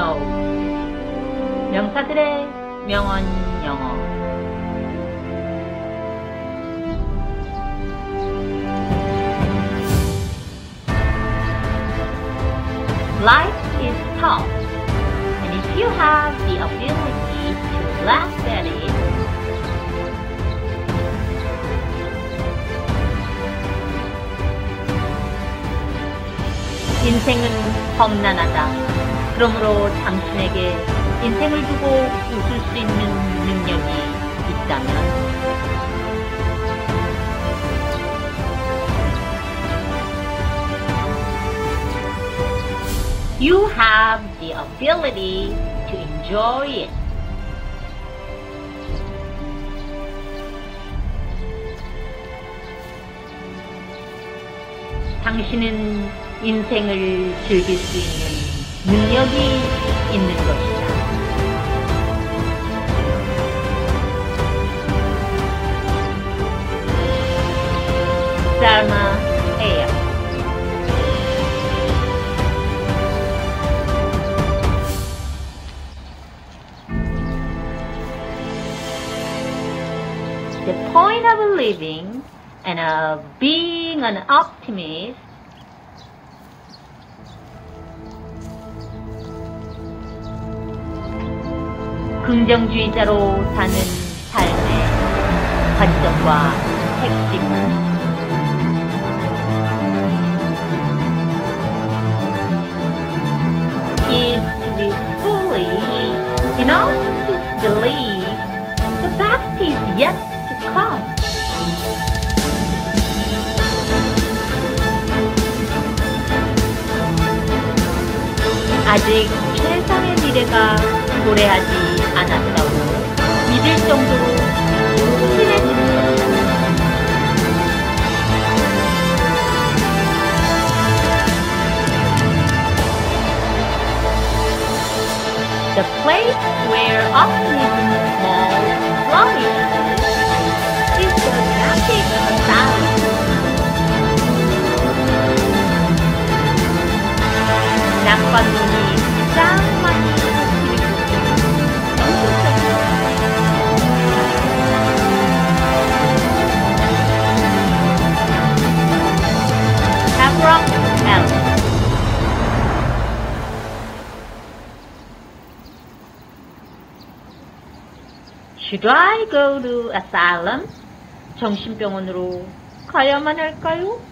show. 명사들의 명언 영어. Life is tough, and if you have the ability 인생은 험난하다. 그러므로 당신에게 인생을 두고 웃을 수 있는 능력이 있다면 You have the ability to enjoy it. 당신은 인생을 즐길 수 있는 능력이 있는 것이다. Salma Hayek The point of living and of being an optimist 긍정주의자로 사는 삶의 관점과 핵심. is to be foolish and also to believe the best is yet to come. 아직 최선의 미래가 도래하지 않았다고 믿을 정도로 친해지는 것. The place where optimism Should I go to asylum? 정신병원으로 가야만 할까요?